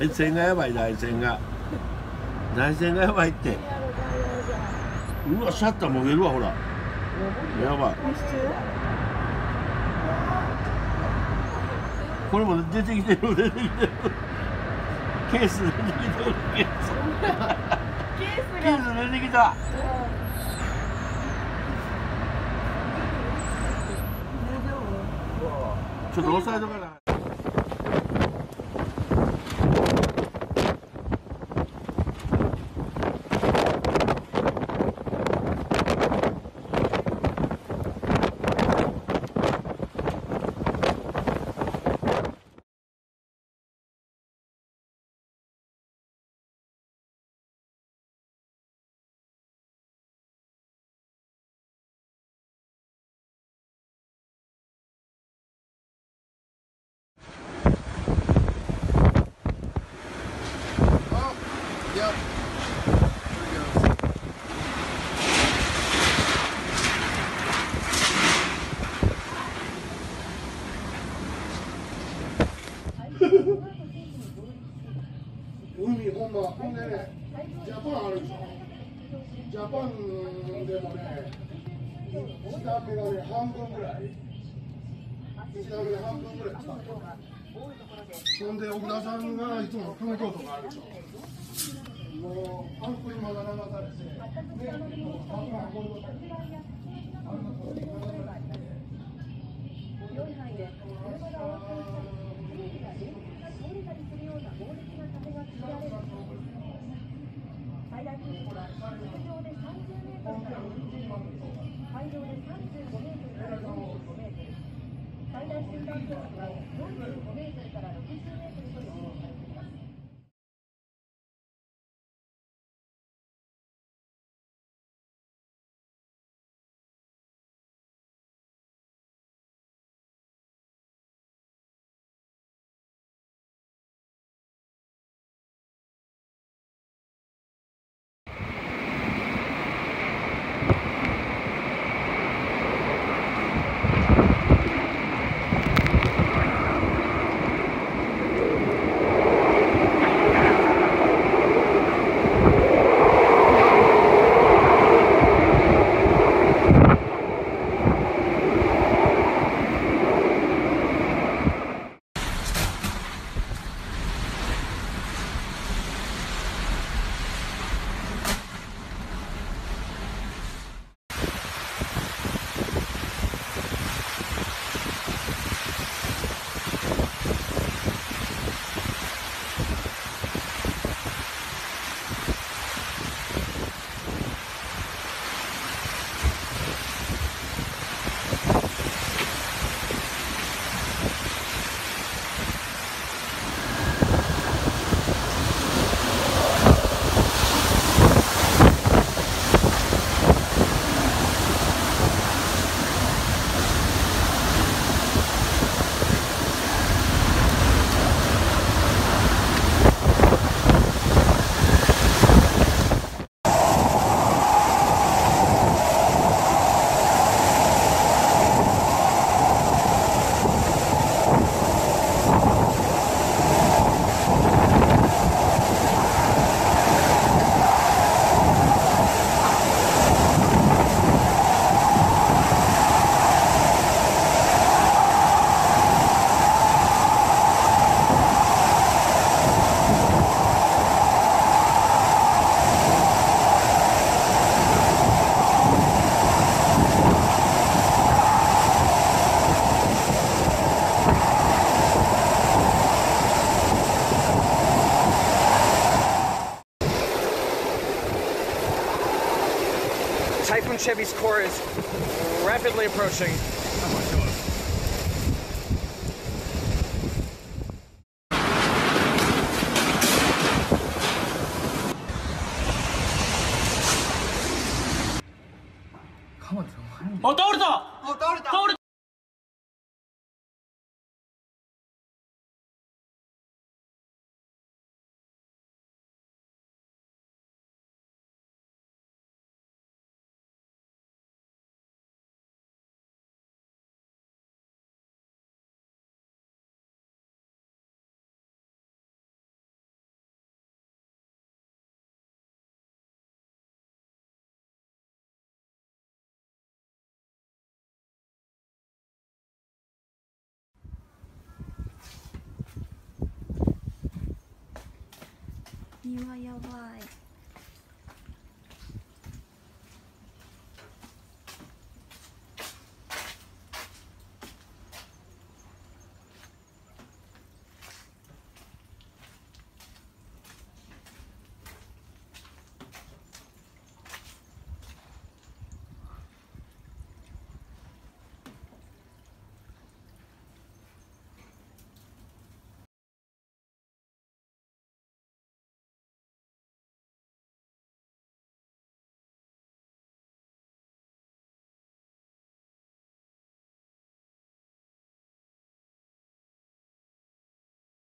内線がやばい内線が。内線がやばいって。うわシャッターもげるわほら。やばい。これも出てきてる。出てきてる。ケース。出てきてるケースケース。出てきたちょっと押さえとかな海ほんまほんでねジャパンあるでしょジャパンでもね下手がね半分ぐらい。下手が半分ぐらい。使ってるそんで奥田さんがいつも組京都があるでしょ。もうパンクにまだ流されて。でもうあとはこういうこと。あんなことに流されて広い範囲で車が横転したり、電気が電線が倒れたりするような猛烈な風が吹き荒れる最大風速は陸上で30メートルから40メートル、海最大瞬間風速は45メートルから60メートルと予想され from Chevy's core is rapidly approaching. Oh, 倒れた倒れた庭やばい。